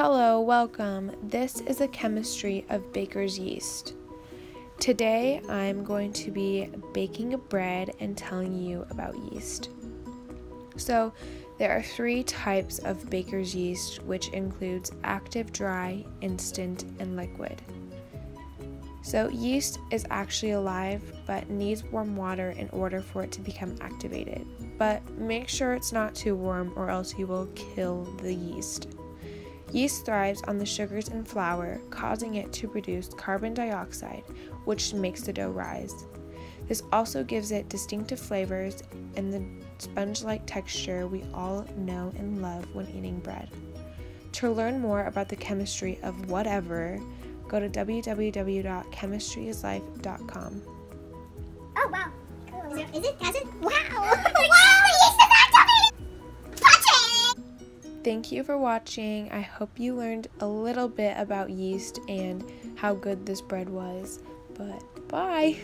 Hello, welcome. This is a chemistry of baker's yeast. Today I'm going to be baking a bread and telling you about yeast. So, there are three types of baker's yeast, which includes active, dry, instant, and liquid. So, yeast is actually alive but needs warm water in order for it to become activated. But make sure it's not too warm or else you will kill the yeast. Yeast thrives on the sugars in flour, causing it to produce carbon dioxide, which makes the dough rise. This also gives it distinctive flavors and the sponge like texture we all know and love when eating bread. To learn more about the chemistry of whatever, go to www.chemistryislife.com. Oh wow. Is it? Is it? Has it? Wow! Thank you for watching. I hope you learned a little bit about yeast and how good this bread was. But bye!